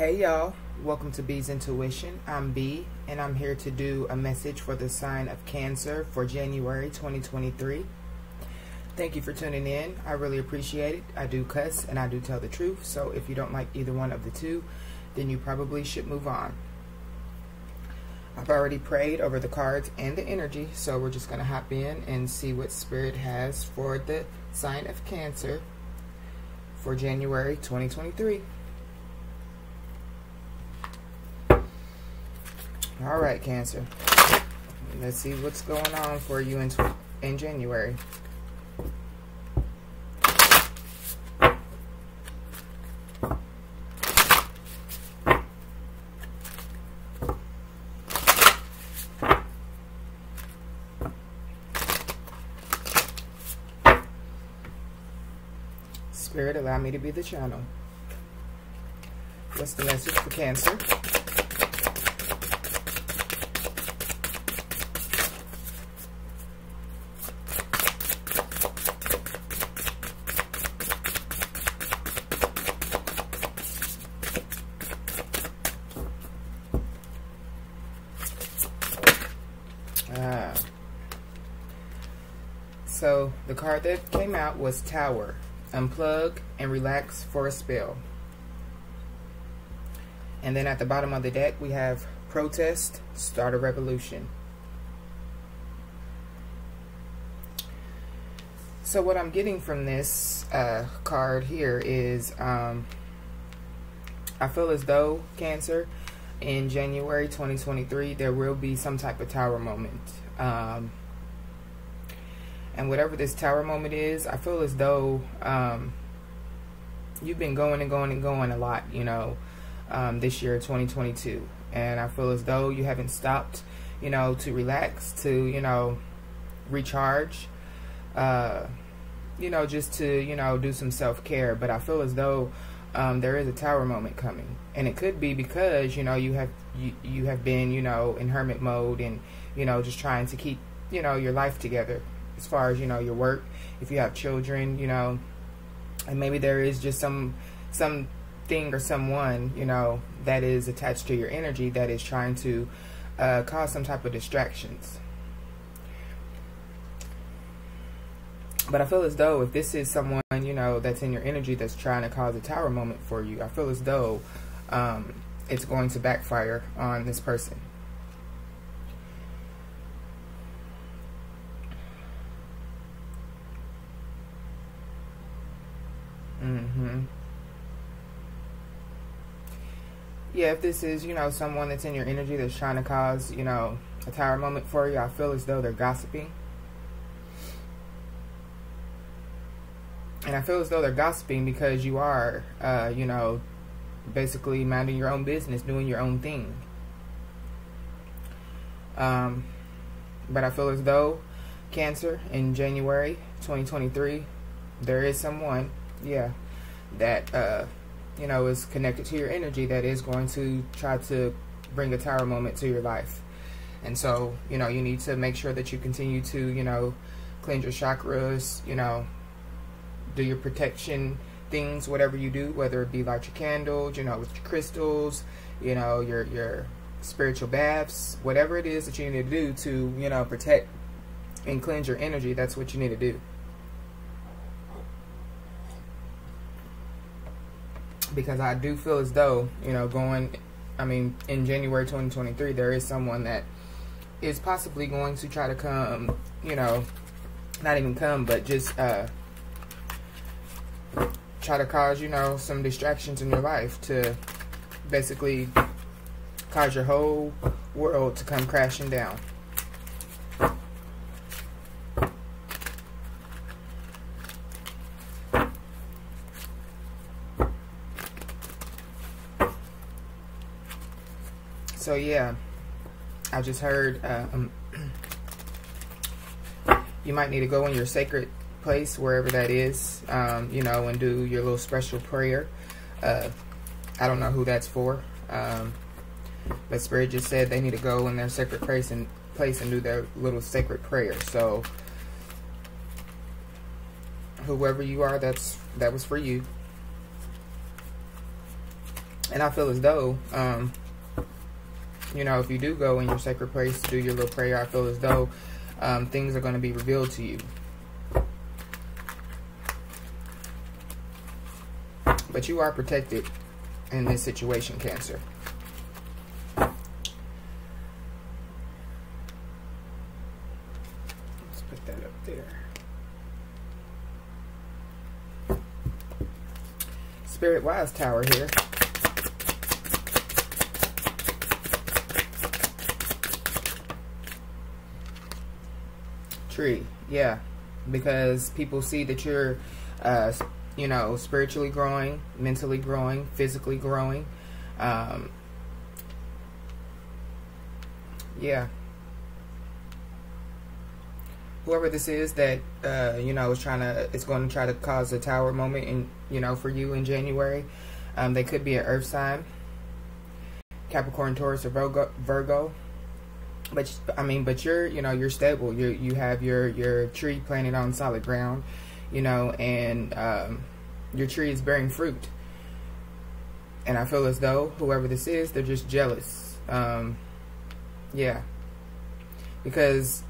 Hey y'all, welcome to Beez Intuition. I'm Bee, and I'm here to do a message for the sign of Cancer for January 2023. Thank you for tuning in. I really appreciate it. I do cuss and I do tell the truth, so if you don't like either one of the two, then you probably should move on. I've already prayed over the cards and the energy, so we're just going to hop in and see what Spirit has for the sign of Cancer for January 2023. All right, Cancer. Let's see what's going on for you in, in January. Spirit, allow me to be the channel. What's the message for Cancer? Was Tower. Unplug and relax for a spell. And then at the bottom of the deck we have Protest, Start a Revolution. So what I'm getting from this uh, card here is um, I feel as though Cancer in January 2023 there will be some type of tower moment. Um, and whatever this tower moment is, I feel as though um, you've been going and going and going a lot, you know, um, this year 2022. And I feel as though you haven't stopped, you know, to relax, to, you know, recharge. Uh, you know, just to, you know, do some self-care. But I feel as though um, there is a tower moment coming. And it could be because, you know, you have you, you have been, you know, in hermit mode and, you know, just trying to keep, you know, your life together as far as, you know, your work. If you have children, you know, and maybe there is just some some thing or someone, you know, that is attached to your energy that is trying to uh, cause some type of distractions. But I feel as though if this is someone, you know, that's in your energy that's trying to cause a tower moment for you, I feel as though um, it's going to backfire on this person. Mm-hmm. Yeah, if this is, you know, someone that's in your energy that's trying to cause, you know, a tower moment for you, I feel as though they're gossiping. And I feel as though they're gossiping because you are, uh, you know, basically minding your own business, doing your own thing. Um, but I feel as though Cancer in January 2023, there is someone, yeah, that, uh, you know, is connected to your energy that is going to try to bring a tower moment to your life. And so, you know, you need to make sure that you continue to, you know, cleanse your chakras, you know, do your protection things, whatever you do, whether it be light your candles, you know, with your crystals, you know, your your spiritual baths, whatever it is that you need to do to, you know, protect and cleanse your energy, that's what you need to do. Because I do feel as though, you know, going, I mean, in January 2023, there is someone that is possibly going to try to come, you know, not even come, but just, uh, try to cause, you know, some distractions in your life to basically cause your whole world to come crashing down. Yeah, I just heard uh, um, you might need to go in your sacred place, wherever that is, um, you know, and do your little special prayer. Uh, I don't know who that's for. Um, but Spirit just said they need to go in their sacred place and place and do their little sacred prayer. So whoever you are, that's that was for you. And I feel as though, um, you know, if you do go in your sacred place do your little prayer, I feel as though um, things are going to be revealed to you. But you are protected in this situation, Cancer. Let's put that up there. Spirit Wise Tower here. Tree, yeah. Because people see that you're uh, you know, spiritually growing, mentally growing, physically growing. Um, yeah. Whoever this is that uh, you know is trying to is going to try to cause a tower moment in you know for you in January. Um, they could be an Earth sign, Capricorn, Taurus, or Virgo. Virgo. But I mean, but you're you know you're stable. You you have your your tree planted on solid ground you know, and um, your tree is bearing fruit. And I feel as though whoever this is, they're just jealous. Um, yeah. Because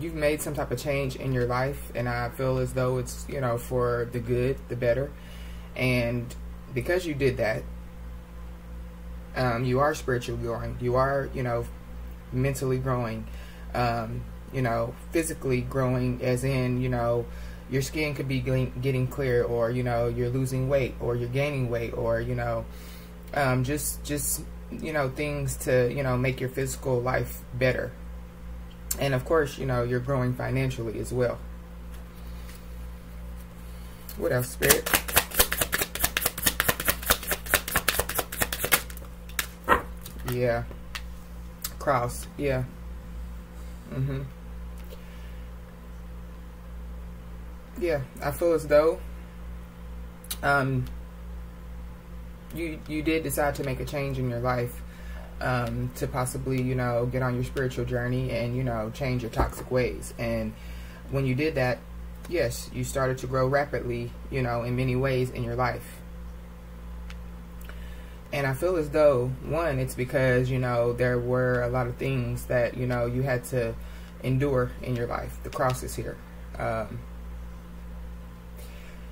you've made some type of change in your life, and I feel as though it's, you know, for the good, the better. And because you did that, um, you are spiritually growing. You are, you know, mentally growing. Um, you know, physically growing, as in, you know, your skin could be getting clear, or you know, you're losing weight, or you're gaining weight, or you know, um, just just you know, things to you know make your physical life better. And of course, you know, you're growing financially as well. What else, Spirit? Yeah. Cross. Yeah. Mm-hmm. yeah, I feel as though um, you you did decide to make a change in your life um, to possibly you know get on your spiritual journey and you know change your toxic ways. And when you did that, yes, you started to grow rapidly, you know, in many ways in your life. And I feel as though one, it's because you know there were a lot of things that you know you had to endure in your life. The crosses here. Um,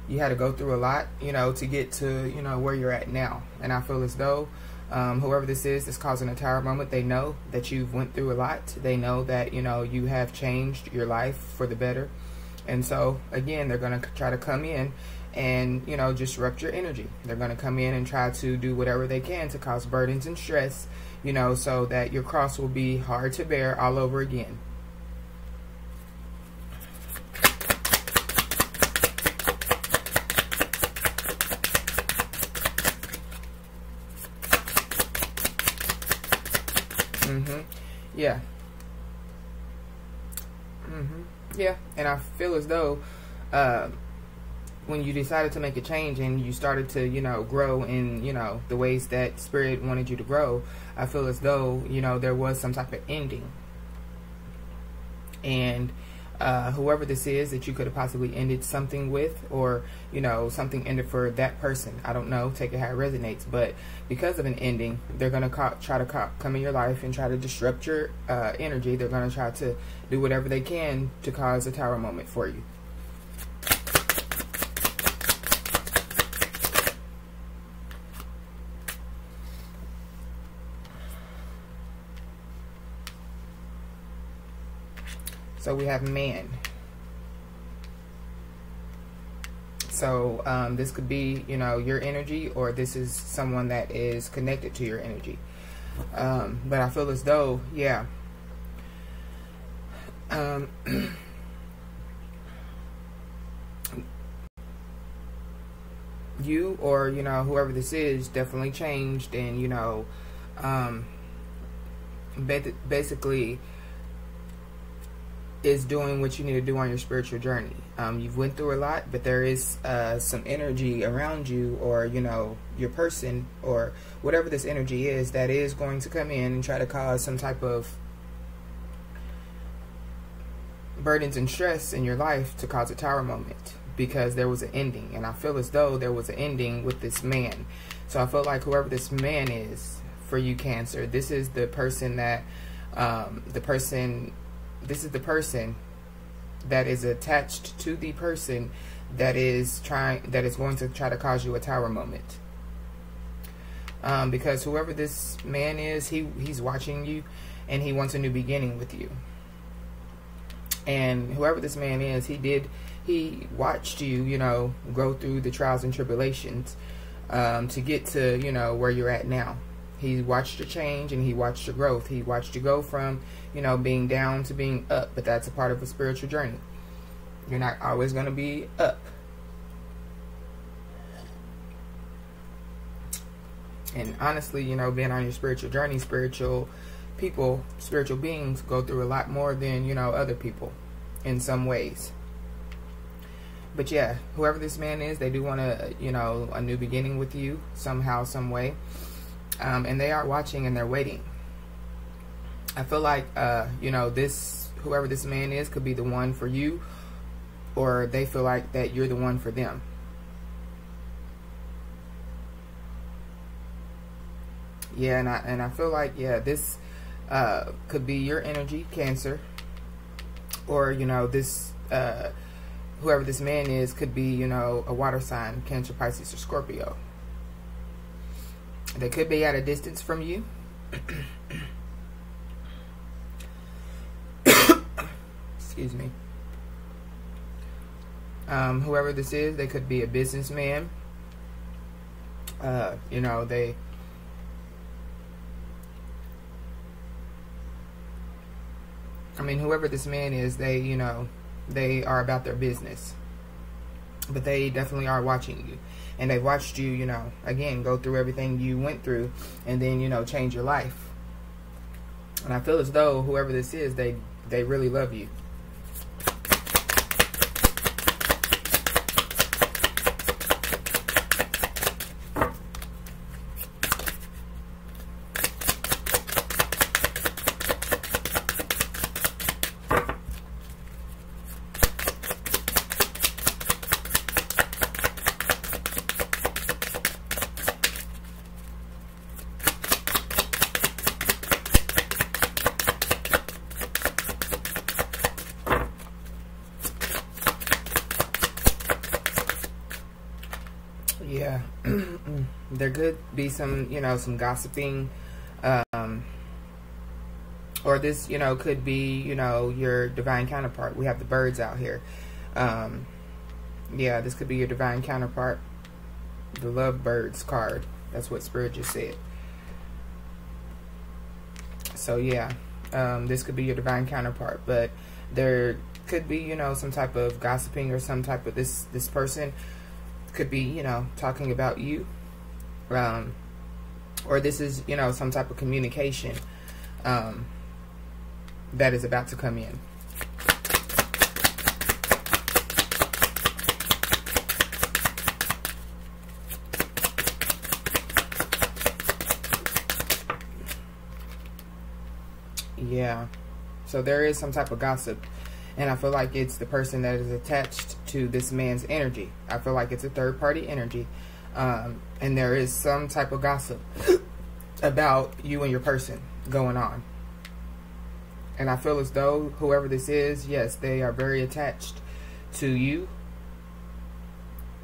you had to go through a lot, you know, to get to, you know, where you're at now. And I feel as though um, whoever this is that's causing a tower moment, they know that you've went through a lot. They know that, you know, you have changed your life for the better. And so, again, they're going to try to come in and, you know, disrupt your energy. They're going to come in and try to do whatever they can to cause burdens and stress, you know, so that your cross will be hard to bear all over again. Mm-hmm. Yeah. Mm-hmm. Yeah. And I feel as though uh, when you decided to make a change and you started to, you know, grow in, you know, the ways that Spirit wanted you to grow, I feel as though, you know, there was some type of ending. And uh, whoever this is that you could have possibly ended something with or you know something ended for that person i don't know take it how it resonates but because of an ending they're going to try to come in your life and try to disrupt your uh, energy they're going to try to do whatever they can to cause a tower moment for you So we have man. So um, this could be, you know, your energy or this is someone that is connected to your energy. Um, but I feel as though, yeah. Um, you or, you know, whoever this is definitely changed and, you know, um, basically is doing what you need to do on your spiritual journey. Um, you've went through a lot, but there is uh, some energy around you, or you know, your person, or whatever this energy is, that is going to come in and try to cause some type of burdens and stress in your life to cause a tower moment. because there was an ending. And I feel as though there was an ending with this man. So I feel like whoever this man is for you, Cancer, this is the person that, um, the person, this is the person that is attached to the person that is trying, that is going to try to cause you a tower moment. Um, because whoever this man is, he he's watching you, and he wants a new beginning with you. And whoever this man is, he did he watched you, you know, go through the trials and tribulations um, to get to, you know, where you're at now. He watched your change and he watched your growth. He watched you go from, you know, being down to being up. But that's a part of a spiritual journey. You're not always going to be up. And honestly, you know, being on your spiritual journey, spiritual people, spiritual beings go through a lot more than, you know, other people in some ways but yeah, whoever this man is, they do want a you know a new beginning with you somehow, some way, um, and they are watching and they're waiting. I feel like uh, you know this whoever this man is could be the one for you, or they feel like that you're the one for them. Yeah, and I and I feel like yeah, this uh, could be your energy, Cancer, or you know this. Uh, whoever this man is could be, you know, a water sign, Cancer, Pisces, or Scorpio. They could be at a distance from you. Excuse me. Um, whoever this is, they could be a businessman. Uh, you know, they I mean, whoever this man is, they, you know, they are about their business. But they definitely are watching you. And they've watched you, you know, again, go through everything you went through and then, you know, change your life. And I feel as though whoever this is, they they really love you. Yeah, there could be some, you know, some gossiping, um, or this, you know, could be, you know, your divine counterpart. We have the birds out here. Um, yeah, this could be your divine counterpart. The love birds card. That's what Spirit just said. So yeah, um, this could be your divine counterpart, but there could be, you know, some type of gossiping or some type of this this person could be, you know, talking about you. Um, or this is, you know, some type of communication um, that is about to come in. Yeah. So there is some type of gossip. And I feel like it's the person that is attached to this man's energy. I feel like it's a third party energy. Um, and there is some type of gossip about you and your person going on. And I feel as though whoever this is, yes, they are very attached to you.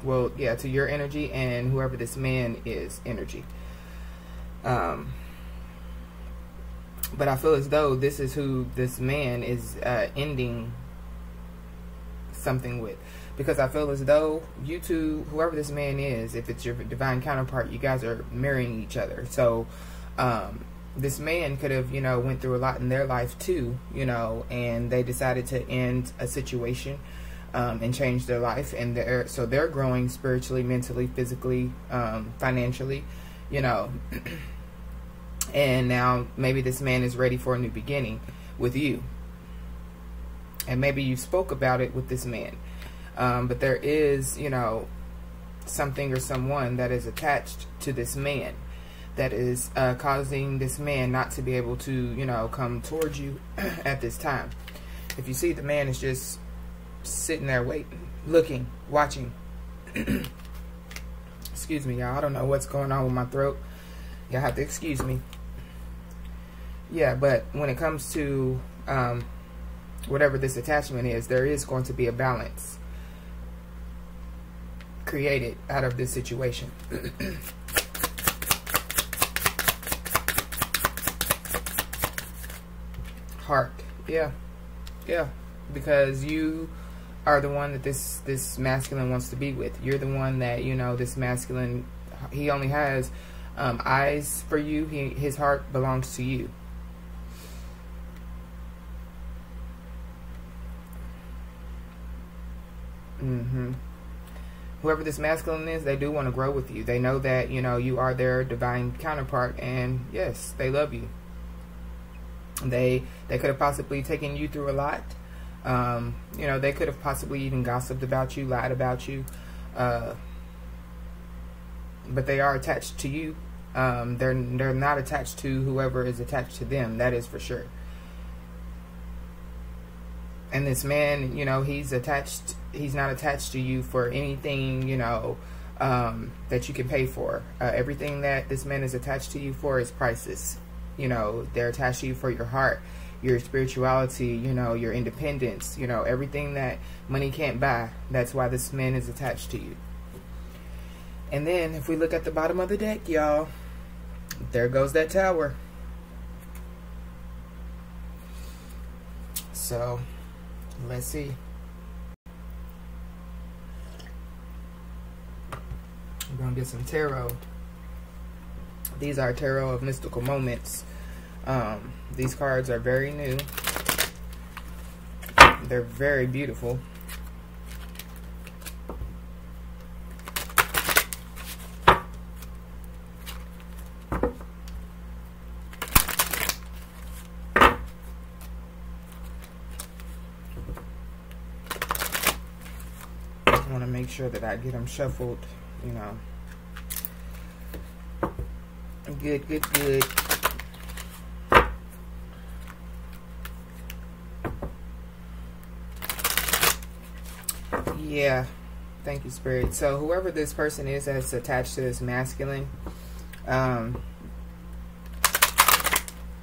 Well, yeah, to your energy and whoever this man is energy. Um, but I feel as though this is who this man is uh, ending something with. Because I feel as though you two, whoever this man is, if it's your divine counterpart, you guys are marrying each other. So, um, this man could have, you know, went through a lot in their life too, you know, and they decided to end a situation um, and change their life, and they're so they're growing spiritually, mentally, physically, um, financially, you know. and now maybe this man is ready for a new beginning with you, and maybe you spoke about it with this man. Um, but there is, you know, something or someone that is attached to this man that is uh, causing this man not to be able to, you know, come towards you at this time. If you see the man is just sitting there waiting, looking, watching. excuse me, y'all. I don't know what's going on with my throat. Y'all have to excuse me. Yeah, but when it comes to um, whatever this attachment is, there is going to be a balance created out of this situation. Heart. Yeah. Yeah. Because you are the one that this this masculine wants to be with. You're the one that, you know, this masculine he only has um, eyes for you. He, his heart belongs to you. Mm-hmm. Whoever this masculine is, they do want to grow with you. They know that, you know, you are their divine counterpart and yes, they love you. They they could have possibly taken you through a lot. Um, you know, they could have possibly even gossiped about you, lied about you. Uh, but they are attached to you. Um, they're they're not attached to whoever is attached to them. That is for sure. And this man, you know, he's attached. He's not attached to you for anything, you know, um, that you can pay for. Uh, everything that this man is attached to you for is priceless. You know, they're attached to you for your heart, your spirituality, you know, your independence, you know, everything that money can't buy. That's why this man is attached to you. And then if we look at the bottom of the deck, y'all, there goes that tower. So, let's see. We're to get some tarot. These are tarot of mystical moments. Um, these cards are very new. They're very beautiful. want to make sure that I get them shuffled, you know. Good, good, good. Yeah. Thank you, Spirit. So whoever this person is that's attached to this masculine, um,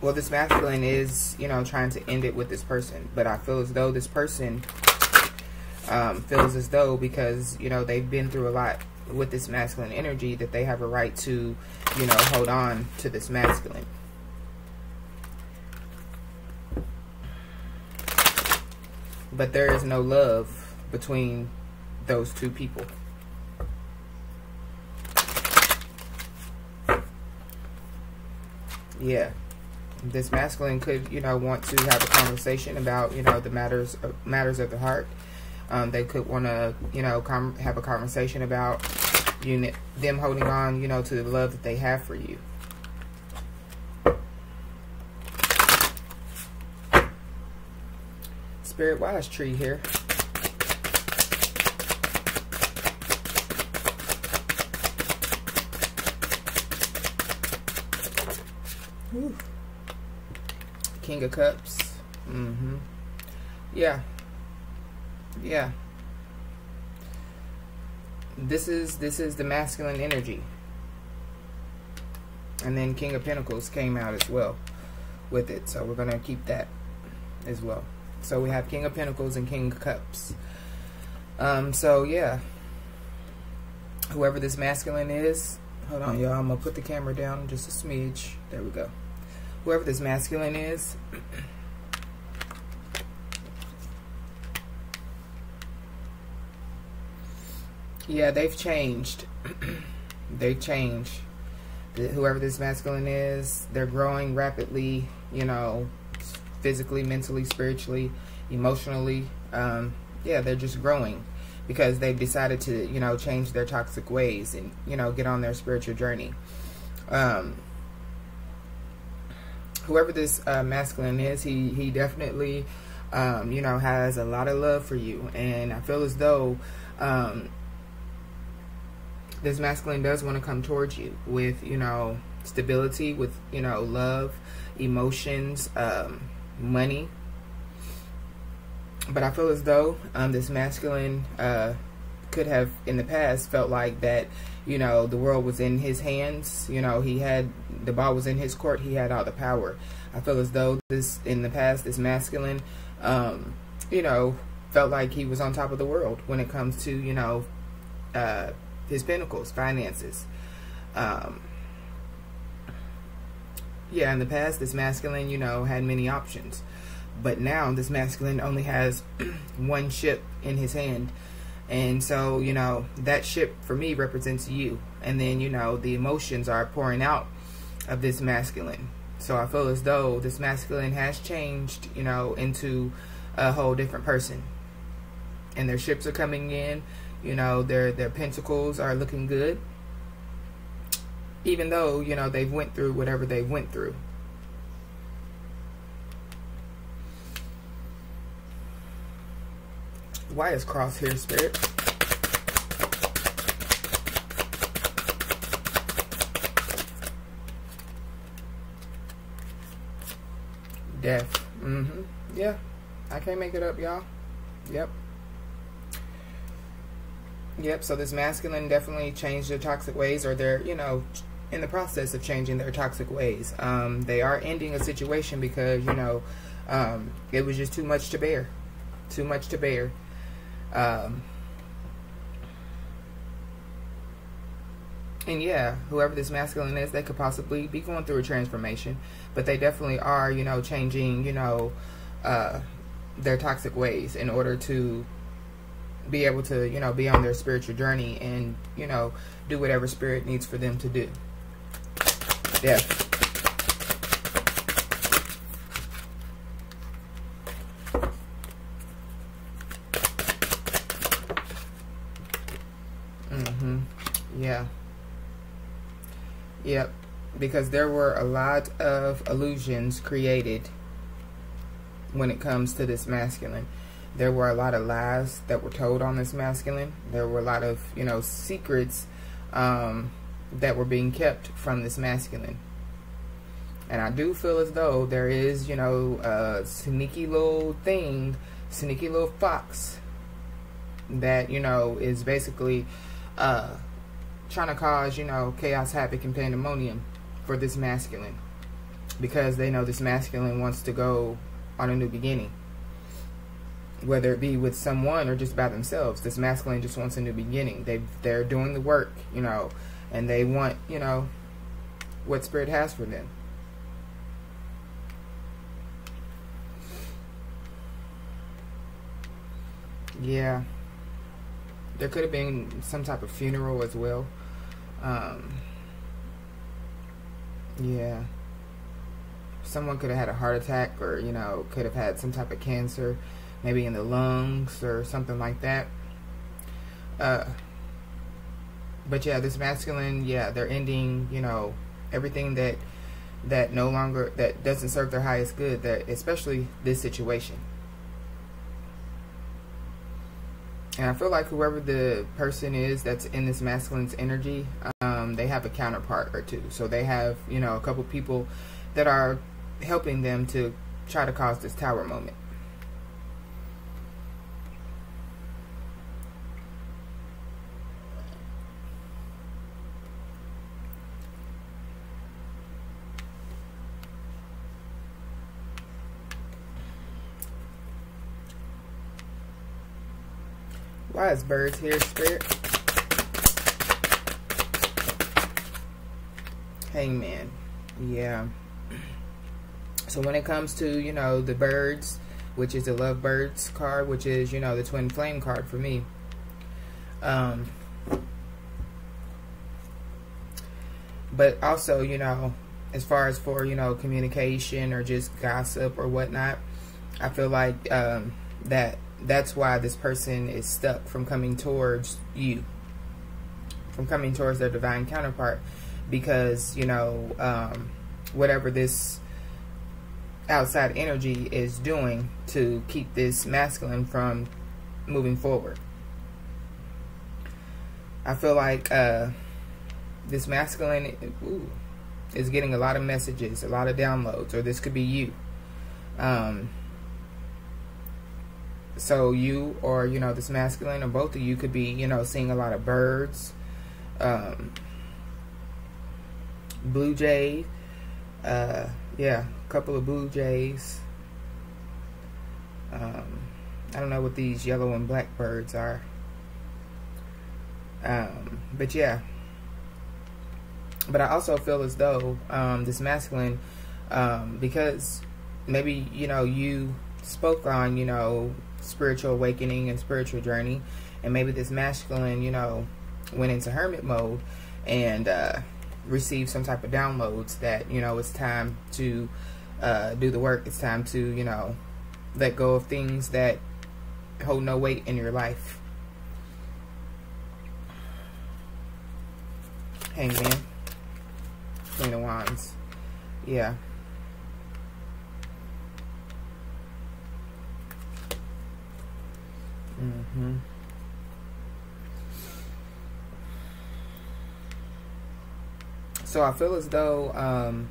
well, this masculine is, you know, trying to end it with this person. But I feel as though this person um, feels as though because, you know, they've been through a lot with this masculine energy that they have a right to, you know, hold on to this masculine. But there is no love between those two people. Yeah. This masculine could, you know, want to have a conversation about, you know, the matters matters of the heart um, they could want to, you know, come have a conversation about you them holding on, you know, to the love that they have for you. Spirit Wise tree here. King of Cups. Mm-hmm. Yeah, yeah. This is this is the masculine energy. And then king of pentacles came out as well with it. So we're gonna keep that as well. So we have king of pentacles and king of cups. Um so yeah. Whoever this masculine is hold on y'all. I'm gonna put the camera down just a smidge. There we go. Whoever this masculine is Yeah, they've changed. they changed. Whoever this masculine is, they're growing rapidly, you know, physically, mentally, spiritually, emotionally. Um, yeah, they're just growing because they've decided to, you know, change their toxic ways and, you know, get on their spiritual journey. Um, whoever this uh, masculine is, he, he definitely, um, you know, has a lot of love for you. And I feel as though, um, this masculine does want to come towards you with, you know, stability, with, you know, love, emotions, um, money. but I feel as though um, this masculine uh, could have in the past felt like that you know the world was in his hands you know he had the ball was in his court he had all the power i feel as though this in the past this masculine um, you know felt like he was on top of the world when it comes to you know uh, his pentacles finances um, yeah in the past this masculine you know had many options but now this masculine only has one ship in his hand and so, you know, that ship for me represents you. And then, you know, the emotions are pouring out of this masculine. So I feel as though this masculine has changed, you know, into a whole different person. And their ships are coming in, you know, their their pentacles are looking good. Even though, you know, they've went through whatever they went through. Why is cross here, Spirit? Death. Mm-hmm. Yeah. I can't make it up, y'all. Yep. Yep, so this masculine definitely changed their toxic ways or they're, you know, in the process of changing their toxic ways. Um, they are ending a situation because, you know, um, it was just too much to bear. Too much to bear. Um, and yeah, whoever this masculine is, they could possibly be going through a transformation, but they definitely are, you know, changing, you know, uh, their toxic ways in order to be able to, you know, be on their spiritual journey and, you know, do whatever spirit needs for them to do. Yeah. Mm-hmm. Yeah. Yep. Because there were a lot of illusions created when it comes to this masculine. There were a lot of lies that were told on this masculine. There were a lot of, you know, secrets um, that were being kept from this masculine. And I do feel as though there is, you know, a sneaky little thing, sneaky little fox that, you know, is basically uh, trying to cause, you know, chaos, havoc, and pandemonium for this masculine. Because they know this masculine wants to go on a new beginning. Whether it be with someone or just by themselves. This masculine just wants a new beginning. They they're doing the work, you know, and they want, you know, what spirit has for them. Yeah. There could have been some type of funeral as well. Um, yeah. Someone could have had a heart attack or, you know, could have had some type of cancer, maybe in the lungs or something like that. Uh, but yeah, this masculine, yeah, they're ending, you know, everything that that no longer that doesn't serve their highest good that especially this situation And I feel like whoever the person is that's in this masculine's energy, um, they have a counterpart or two. So they have, you know, a couple people that are helping them to try to cause this tower moment. Why is birds here, Spirit? Hangman. Yeah. So when it comes to, you know, the birds, which is the love birds card, which is, you know, the twin flame card for me. Um, but also, you know, as far as for, you know, communication or just gossip or whatnot, I feel like um, that that's why this person is stuck from coming towards you, from coming towards their divine counterpart, because you know um, whatever this outside energy is doing to keep this masculine from moving forward. I feel like uh, this masculine ooh, is getting a lot of messages, a lot of downloads, or this could be you. Um, so you or you know this masculine or both of you could be you know seeing a lot of birds um, blue jay uh, yeah a couple of blue jays. Um, i don't know what these yellow and black birds are. Um, but yeah. But i also feel as though um, this masculine um, because maybe you know you spoke on you know spiritual awakening and spiritual journey. And maybe this masculine, you know, went into hermit mode and uh, received some type of downloads that, you know, it's time to uh, do the work. It's time to, you know, let go of things that hold no weight in your life. Hangman. Queen of Wands. Yeah. Mm-hmm. So I feel as though um,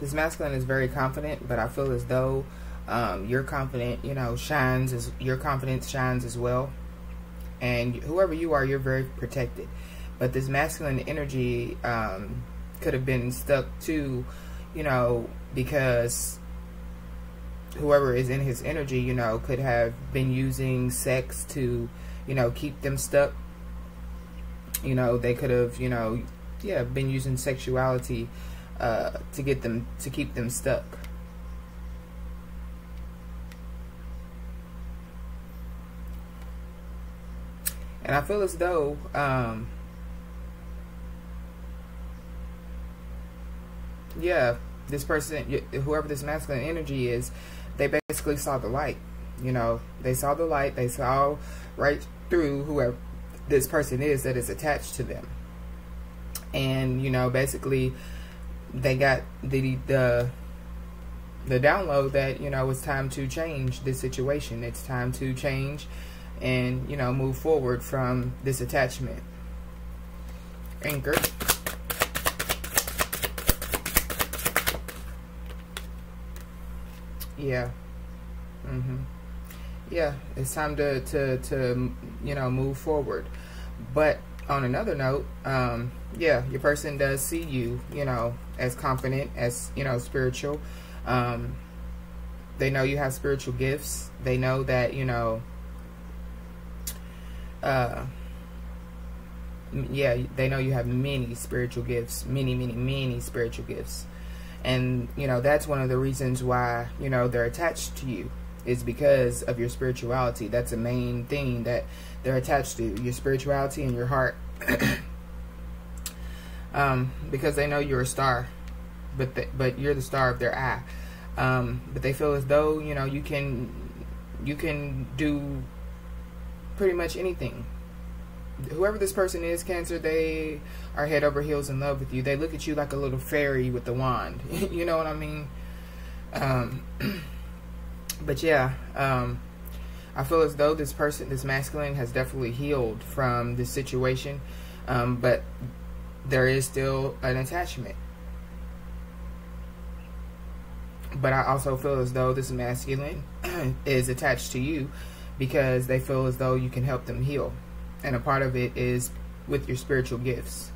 this masculine is very confident, but I feel as though um, your confident, you know, shines as your confidence shines as well. And whoever you are, you're very protected. But this masculine energy um, could have been stuck to, you know, because whoever is in his energy, you know, could have been using sex to, you know, keep them stuck. You know, they could have, you know, yeah, been using sexuality uh, to get them, to keep them stuck. And I feel as though, um, yeah, this person, whoever this masculine energy is, they basically saw the light. You know, they saw the light. They saw right through whoever this person is that is attached to them. And, you know, basically they got the, the, the download that, you know, it's time to change this situation. It's time to change and, you know, move forward from this attachment. Anchor. Yeah. Mhm. Yeah, it's time to to to you know move forward. But on another note, um, yeah, your person does see you, you know, as confident, as you know, spiritual. Um, they know you have spiritual gifts. They know that you know. Uh, yeah, they know you have many spiritual gifts, many, many, many spiritual gifts. And, you know, that's one of the reasons why, you know, they're attached to you is because of your spirituality. That's the main thing that they're attached to, your spirituality and your heart. um, because they know you're a star, but the, but you're the star of their eye. Um, but they feel as though, you know, you can you can do pretty much anything whoever this person is, Cancer, they are head over heels in love with you. They look at you like a little fairy with the wand. you know what I mean? Um, but yeah, um, I feel as though this person, this masculine, has definitely healed from this situation, um, but there is still an attachment. But I also feel as though this masculine is attached to you because they feel as though you can help them heal and a part of it is with your spiritual gifts.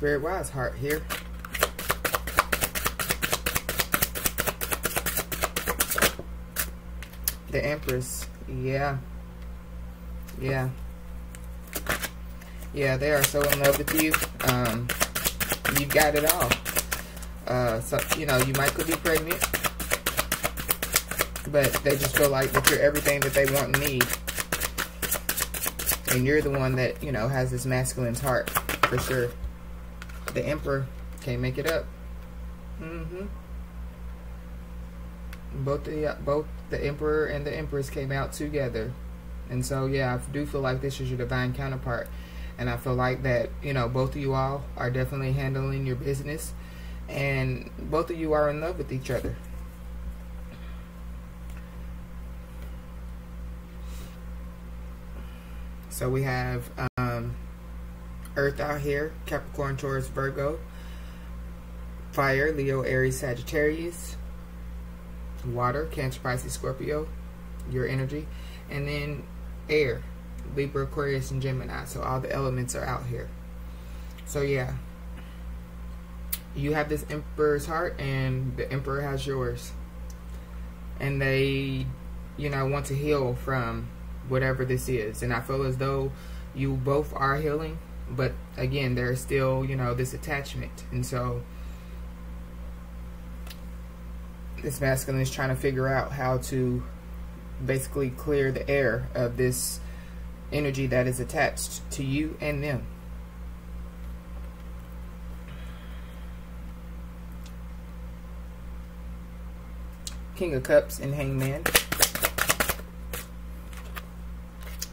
Spirit Wise Heart here. The Empress. Yeah. Yeah. Yeah, they are so in love with you. Um, you've got it all. Uh, so, you know, you might could be pregnant. But they just feel like that you're everything that they want and need. And you're the one that, you know, has this masculine's heart for sure. The Emperor can't make it up. Mm-hmm. both the both the emperor and the empress came out together and so yeah i do feel like this is your divine counterpart and i feel like that you know both of you all are definitely handling your business and both of you are in love with each other so we have um, earth out here capricorn taurus virgo fire leo aries sagittarius water, Cancer, Pisces, Scorpio, your energy, and then air, Libra, Aquarius, and Gemini. So all the elements are out here. So yeah, you have this Emperor's heart, and the Emperor has yours, and they, you know, want to heal from whatever this is. And I feel as though you both are healing, but again, there's still, you know, this attachment, and so this masculine is trying to figure out how to basically clear the air of this energy that is attached to you and them. King of Cups and Hangman.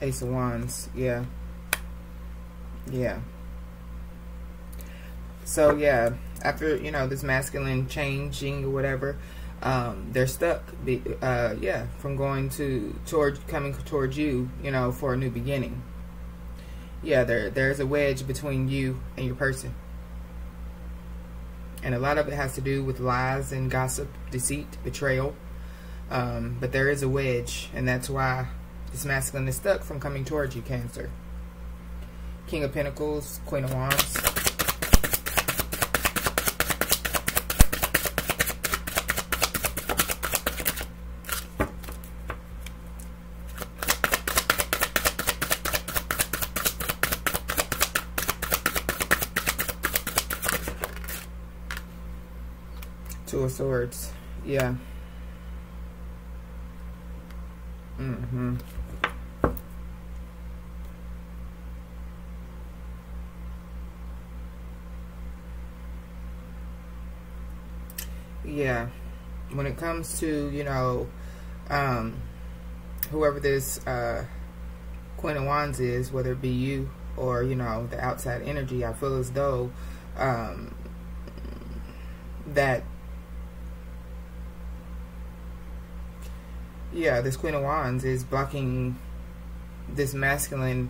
Ace of Wands, yeah. Yeah. So, yeah, after, you know, this masculine changing or whatever, um, they're stuck. Uh, yeah, from going to toward coming towards you, you know, for a new beginning. Yeah, there there's a wedge between you and your person, and a lot of it has to do with lies and gossip, deceit, betrayal. Um, but there is a wedge, and that's why this masculine is stuck from coming towards you, Cancer. King of Pentacles, Queen of Wands. Two of Swords. Yeah. Mm-hmm. Yeah. When it comes to, you know, um, whoever this uh, Queen of Wands is, whether it be you or, you know, the outside energy, I feel as though um, that yeah, this Queen of Wands is blocking this masculine.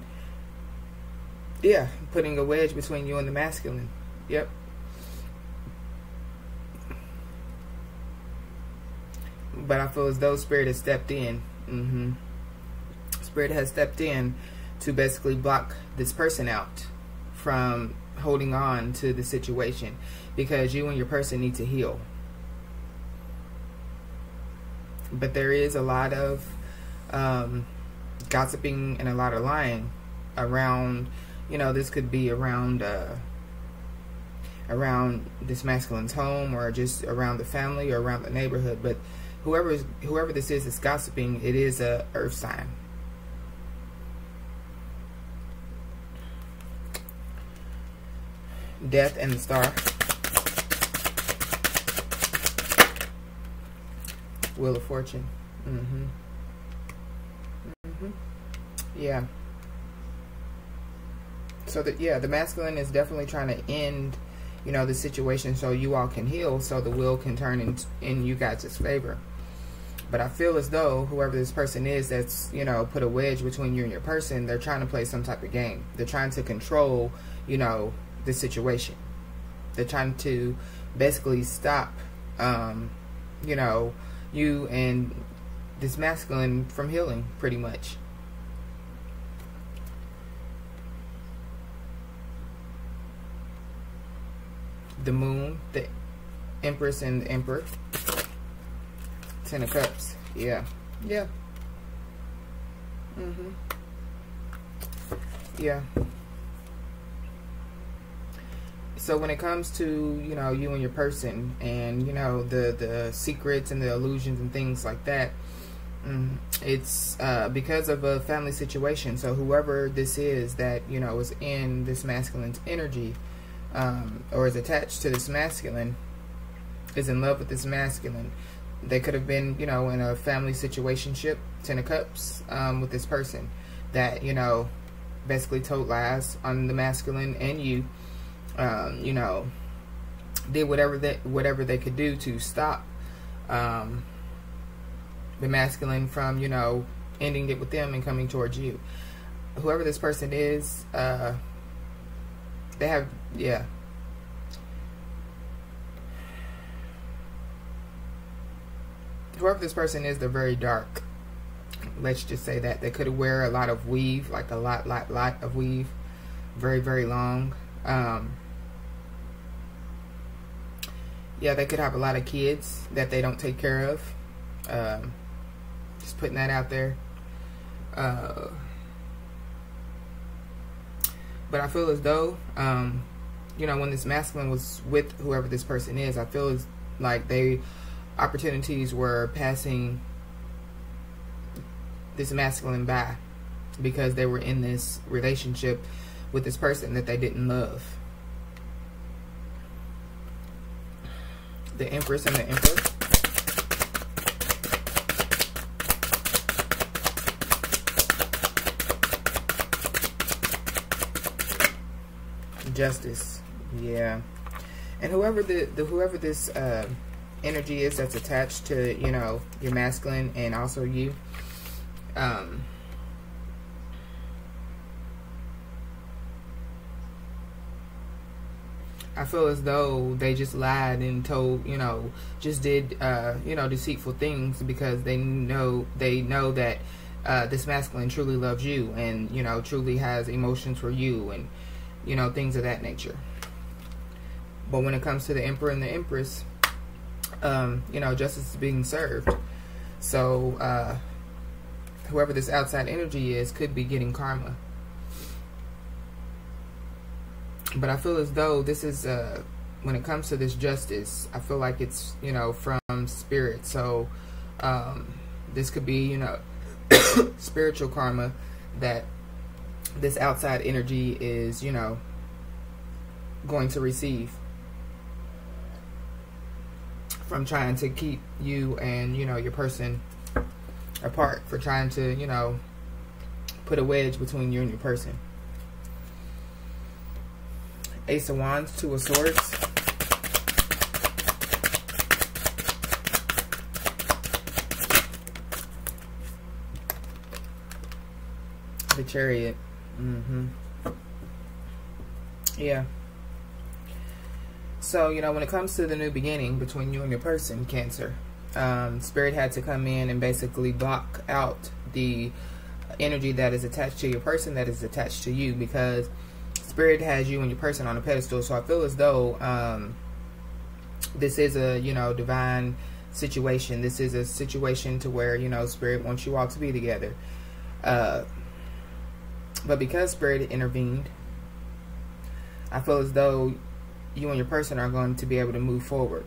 Yeah, putting a wedge between you and the masculine. Yep. But I feel as though Spirit has stepped in. Mm-hmm. Spirit has stepped in to basically block this person out from holding on to the situation because you and your person need to heal but there is a lot of um, gossiping and a lot of lying around. You know, this could be around uh, around this masculine's home, or just around the family, or around the neighborhood. But whoever whoever this is is gossiping. It is a earth sign. Death and the star. Wheel of Fortune. Mm-hmm. Mm-hmm. Yeah. So that yeah, the masculine is definitely trying to end, you know, the situation so you all can heal, so the will can turn in in you guys' favor. But I feel as though whoever this person is that's, you know, put a wedge between you and your person, they're trying to play some type of game. They're trying to control, you know, the situation. They're trying to basically stop, um, you know, you and this masculine from healing, pretty much. The moon, the empress and the emperor. Ten of cups. Yeah. Yeah. Mm-hmm. Yeah so when it comes to you know you and your person and you know the the secrets and the illusions and things like that mm, it's uh, because of a family situation so whoever this is that you know is in this masculine energy um, or is attached to this masculine is in love with this masculine they could have been, you know, in a family situationship, Ten of Cups, um, with this person that, you know, basically told lies on the masculine and you, um, you know, did whatever they whatever they could do to stop um, the masculine from, you know, ending it with them and coming towards you. Whoever this person is, uh, they have, yeah, whoever this person is, they're very dark. Let's just say that they could wear a lot of weave, like a lot, lot, lot of weave, very, very long. Um, yeah, they could have a lot of kids that they don't take care of. Um, just putting that out there. Uh, but I feel as though, um, you know, when this masculine was with whoever this person is, I feel as like they opportunities were passing this masculine by because they were in this relationship with this person that they didn't love. The Empress and the Emperor. Justice. Yeah. And whoever the, the whoever this uh energy is that's attached to, you know, your masculine and also you. Um, I feel as though they just lied and told, you know, just did, uh, you know, deceitful things because they know they know that uh, this masculine truly loves you and you know truly has emotions for you and you know things of that nature. But when it comes to the emperor and the empress, um, you know, justice is being served. So, uh, whoever this outside energy is could be getting karma. But I feel as though this is, uh, when it comes to this justice, I feel like it's, you know, from spirit. So, um, this could be, you know, spiritual karma that this outside energy is, you know, going to receive from trying to keep you and you know your person apart for trying to you know put a wedge between you and your person. Ace of wands two of swords. The chariot. Mm-hmm. Yeah so, you know, when it comes to the new beginning between you and your person, Cancer, um, Spirit had to come in and basically block out the energy that is attached to your person that is attached to you because Spirit has you and your person on a pedestal. So I feel as though um, this is a, you know, divine situation. This is a situation to where, you know, Spirit wants you all to be together. Uh, but because Spirit intervened, I feel as though you and your person are going to be able to move forward.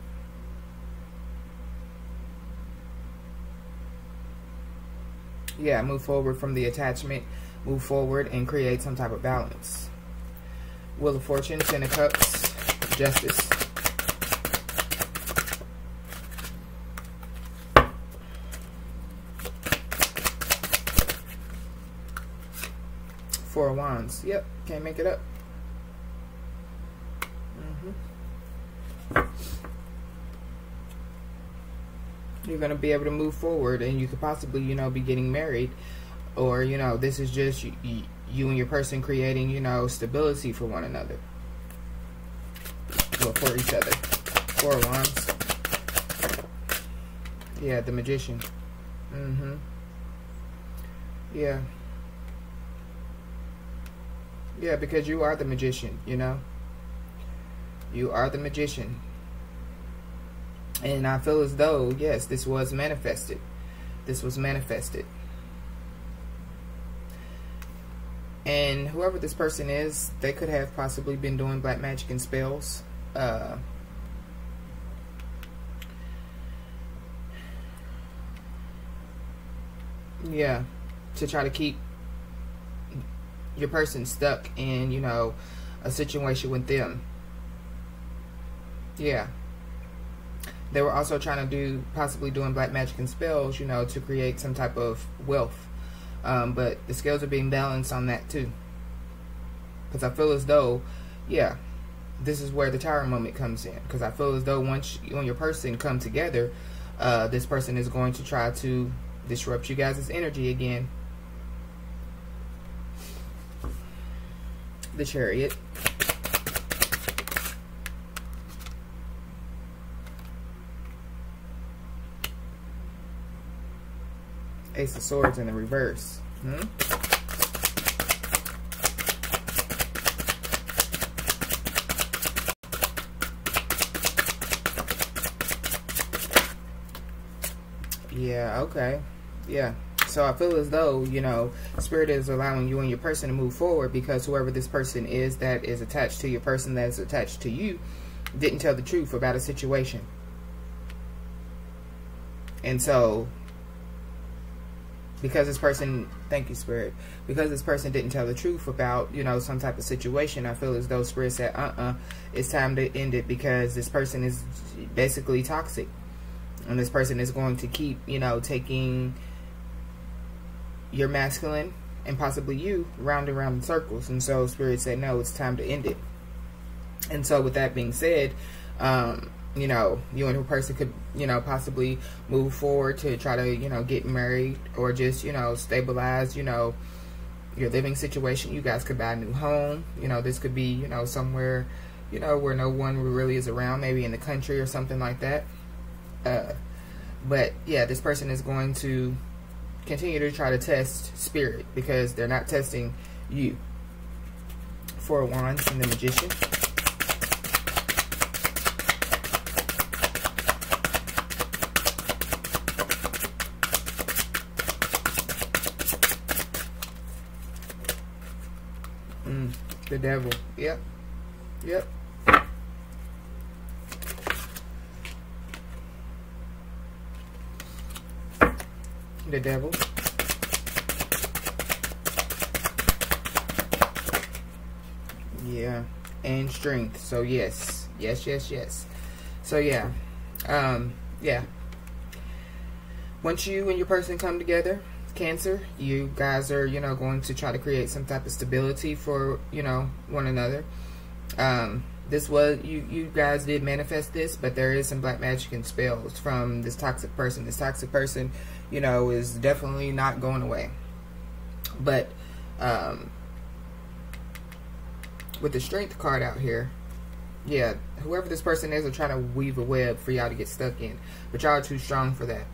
Yeah, move forward from the attachment, move forward and create some type of balance. Wheel of Fortune, Ten of Cups, Justice. Four of Wands. Yep, can't make it up. You're going to be able to move forward and you could possibly, you know, be getting married. Or, you know, this is just you, you and your person creating, you know, stability for one another. Well, for each other. Four wands. Yeah, the magician. Mm-hmm. Yeah. Yeah, because you are the magician, you know? You are the magician. And I feel as though, yes, this was manifested. This was manifested. And whoever this person is, they could have possibly been doing black magic and spells. Uh, yeah, to try to keep your person stuck in, you know, a situation with them. Yeah they were also trying to do possibly doing black magic and spells, you know, to create some type of wealth. Um, but the scales are being balanced on that too. Because I feel as though, yeah, this is where the tower moment comes in. Because I feel as though once you and your person come together, uh, this person is going to try to disrupt you guys' energy again. The chariot. Ace of Swords in the reverse. Hmm? Yeah, okay. Yeah. So I feel as though, you know, Spirit is allowing you and your person to move forward because whoever this person is that is attached to your person that is attached to you didn't tell the truth about a situation. And so because this person thank you spirit because this person didn't tell the truth about you know some type of situation i feel as though spirit said uh-uh it's time to end it because this person is basically toxic. And this person is going to keep you know taking your masculine and possibly you round and round in circles. And so spirit said no it's time to end it. And so with that being said um you know, you and a person could, you know, possibly move forward to try to, you know, get married or just, you know, stabilize, you know, your living situation. You guys could buy a new home. You know, this could be, you know, somewhere, you know, where no one really is around, maybe in the country or something like that. Uh, but yeah, this person is going to continue to try to test spirit because they're not testing you. Four Wands and the Magician. The devil. Yep. Yep. The devil. Yeah. And strength. So yes. Yes, yes, yes. So yeah. Um, yeah. Once you and your person come together, Cancer, you guys are, you know, going to try to create some type of stability for, you know, one another. Um, this was, you, you guys did manifest this, but there is some black magic and spells from this toxic person. This toxic person, you know, is definitely not going away. But, um, with the strength card out here, yeah, whoever this person is are trying to weave a web for y'all to get stuck in. But y'all are too strong for that.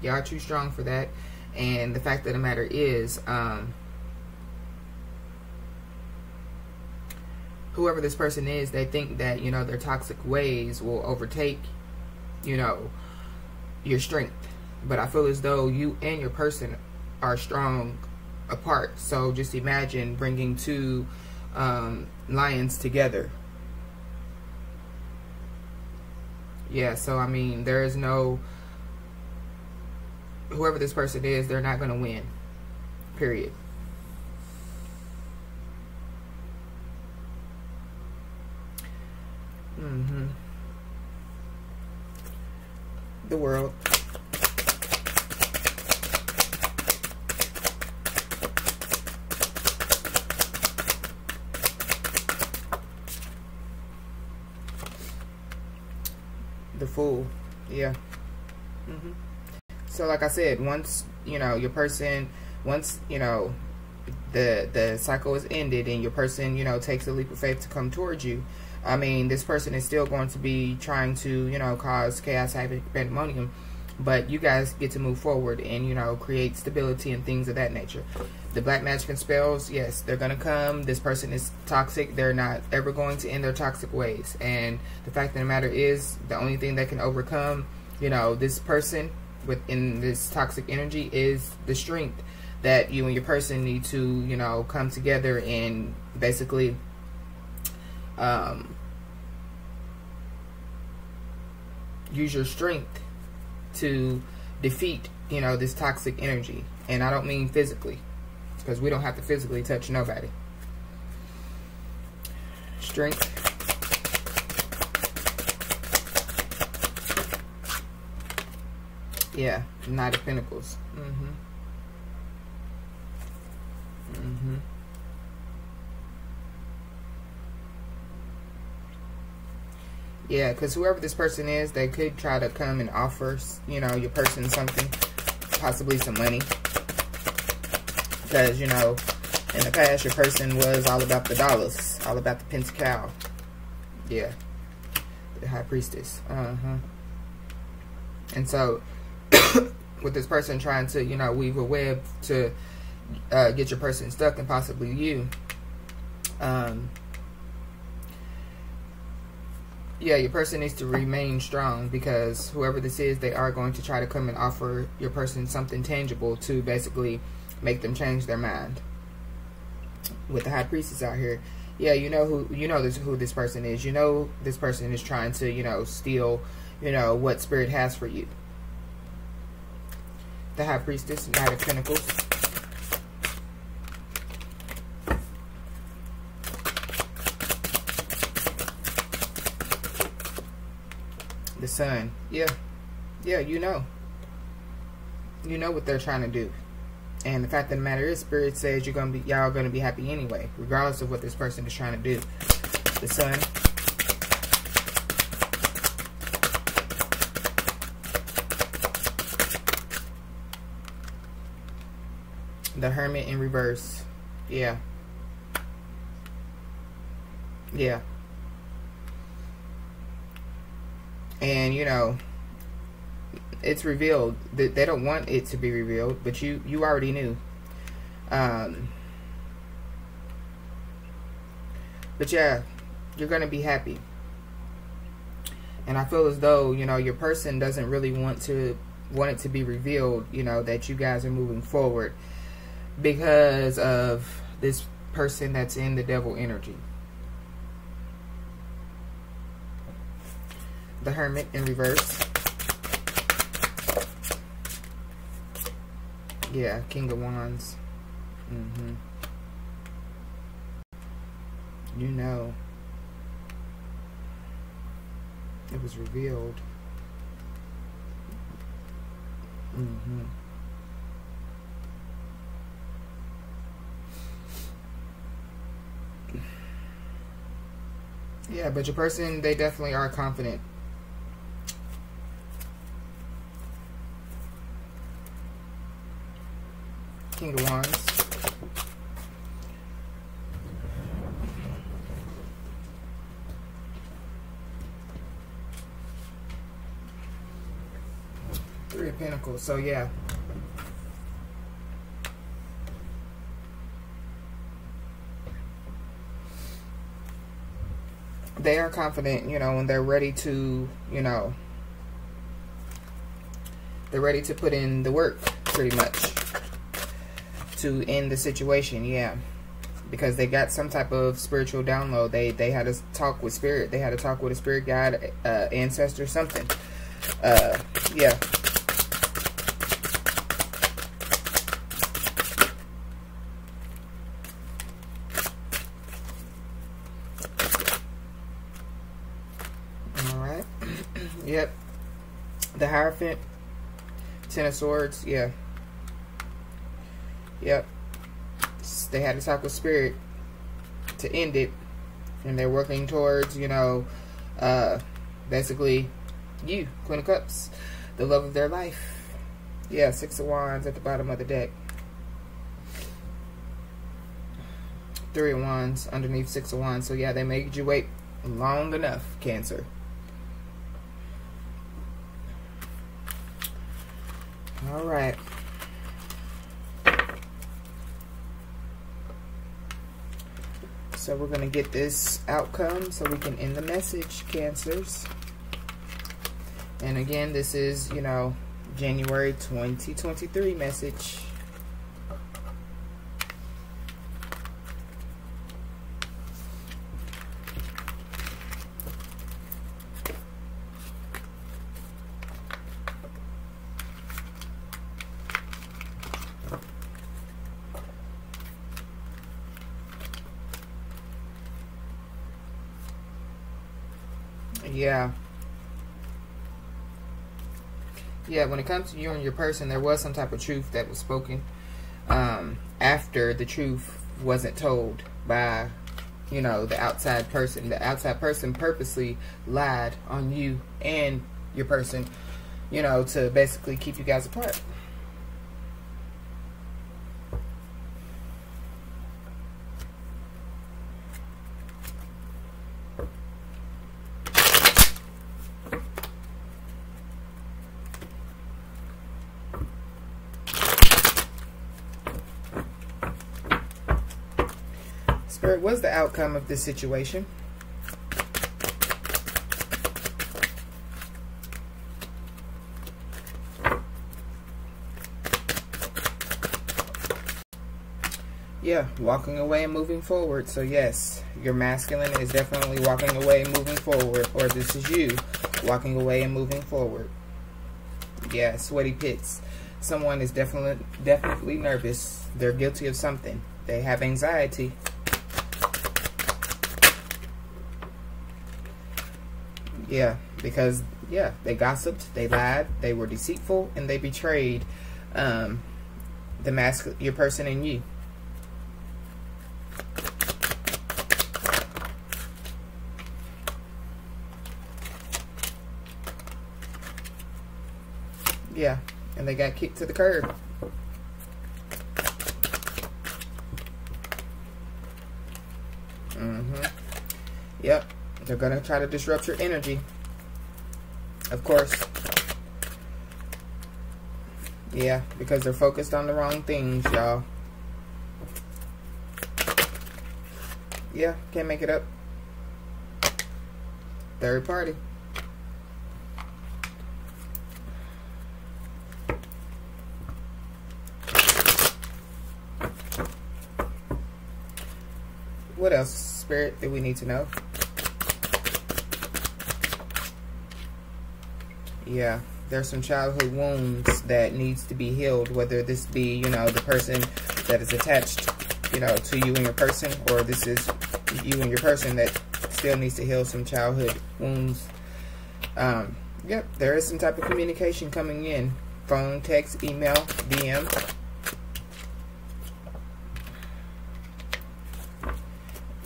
Y'all are too strong for that. And the fact of the matter is, um, whoever this person is, they think that, you know, their toxic ways will overtake, you know, your strength. But I feel as though you and your person are strong apart. So just imagine bringing two um, lions together. Yeah, so I mean, there is no whoever this person is, they're not going to win. Period. Mm-hmm. The world. The fool. Yeah. Mm-hmm. So like I said, once, you know, your person, once, you know, the the cycle is ended and your person, you know, takes a leap of faith to come towards you, I mean, this person is still going to be trying to, you know, cause chaos, havoc, pandemonium, but you guys get to move forward and, you know, create stability and things of that nature. The black magic and spells, yes, they're going to come. This person is toxic. They're not ever going to end their toxic ways. And the fact of the matter is, the only thing that can overcome, you know, this person within this toxic energy is the strength that you and your person need to, you know, come together and basically um, use your strength to defeat, you know, this toxic energy. And I don't mean physically, because we don't have to physically touch nobody. Strength. Yeah, Knight of Pentacles. Mm-hmm. Mm-hmm. Yeah, because whoever this person is, they could try to come and offer, you know, your person something, possibly some money. Because, you know, in the past, your person was all about the dollars, all about the pentacle. Yeah, the high priestess. Uh-huh. And so, with this person trying to, you know, weave a web to uh, get your person stuck and possibly you, um, yeah, your person needs to remain strong because whoever this is, they are going to try to come and offer your person something tangible to basically make them change their mind. With the high priestess out here, yeah, you know who you know this who this person is. You know this person is trying to you know steal you know what spirit has for you. The high priestess, knight of pentacles. the sun. Yeah. Yeah, you know. You know what they're trying to do. And the fact of the matter is, Spirit says you're gonna be y'all gonna be happy anyway, regardless of what this person is trying to do. The sun. The hermit in reverse. Yeah. Yeah. and you know it's revealed that they don't want it to be revealed but you you already knew um but yeah you're gonna be happy and i feel as though you know your person doesn't really want to want it to be revealed you know that you guys are moving forward because of this person that's in the devil energy the Hermit in reverse. Yeah, King of Wands. Mm-hmm. You know. It was revealed. Mm-hmm. Yeah, but your person, they definitely are confident King of Wands. Three of Pentacles. So, yeah. They are confident, you know, when they're ready to, you know, they're ready to put in the work, pretty much to end the situation, yeah. Because they got some type of spiritual download. They they had a talk with spirit. They had a talk with a spirit guide, uh, ancestor, something. Uh, yeah. All right. yep. The Hierophant. Ten of Swords. Yeah. Yep. They had to talk spirit to end it. And they're working towards, you know, uh, basically you, Queen of Cups, the love of their life. Yeah, Six of Wands at the bottom of the deck. Three of Wands underneath Six of Wands. So yeah, they made you wait long enough, Cancer. All right. So we're going to get this outcome so we can end the message, Cancers. And again, this is, you know, January 2023 message. Yeah. Yeah, when it comes to you and your person, there was some type of truth that was spoken um, after the truth wasn't told by, you know, the outside person. The outside person purposely lied on you and your person, you know, to basically keep you guys apart. What's the outcome of this situation? Yeah, walking away and moving forward. So yes, your masculine is definitely walking away and moving forward. Or this is you walking away and moving forward. Yeah, sweaty pits. Someone is definitely definitely nervous. They're guilty of something. They have anxiety. Yeah, because yeah, they gossiped, they lied, they were deceitful, and they betrayed um, the mask, your person, and you. Yeah, and they got kicked to the curb. Mm-hmm. Yep. They're going to try to disrupt your energy. Of course. Yeah, because they're focused on the wrong things, y'all. Yeah, can't make it up. Third party. What else, Spirit, that we need to know? Yeah. There's some childhood wounds that needs to be healed whether this be you know the person that is attached you know to you and your person or this is you and your person that still needs to heal some childhood wounds. Um yep there is some type of communication coming in. Phone text email dm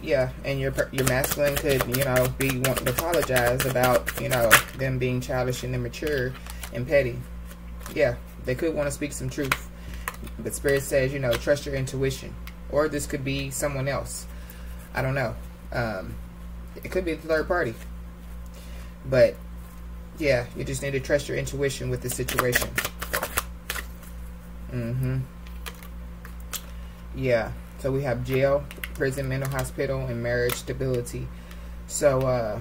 yeah, and your your masculine could, you know, be wanting to apologize about, you know, them being childish and immature and petty. Yeah, they could want to speak some truth. But Spirit says, you know, trust your intuition. Or this could be someone else. I don't know. Um, it could be the third party. But, yeah, you just need to trust your intuition with the situation. Mm-hmm. Yeah. So we have jail, prison, mental hospital, and marriage stability. So, uh,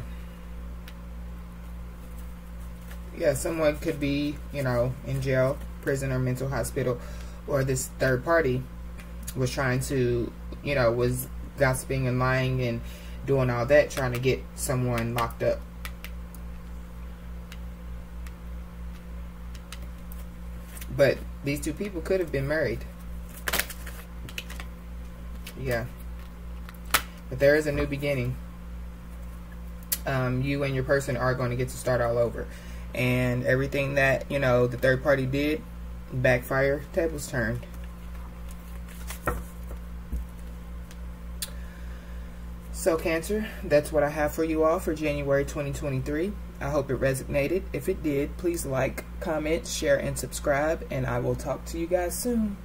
yeah, someone could be, you know, in jail, prison, or mental hospital, or this third party was trying to, you know, was gossiping and lying and doing all that, trying to get someone locked up. But these two people could have been married. Yeah. But there is a new beginning. Um, you and your person are going to get to start all over. And everything that, you know, the third party did, backfire, tables turned. So, Cancer, that's what I have for you all for January 2023. I hope it resonated. If it did, please like, comment, share, and subscribe. And I will talk to you guys soon.